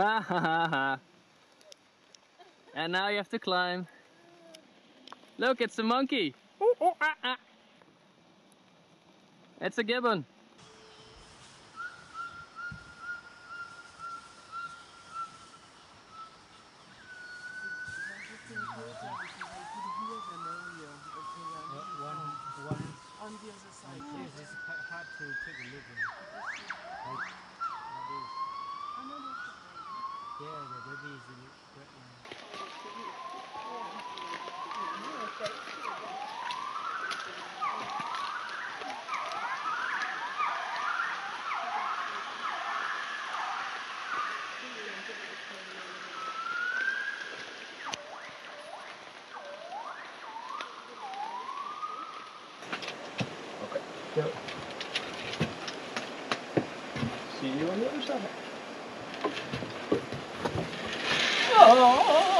Ah ha ha ha. And now you have to climb. Look, it's a monkey. Ooh, ooh, ah, ah. It's a gibbon. one, one On the other side. Yes, it's hard to take a look Yeah, the baby is pregnant. See you on the other side. Oh,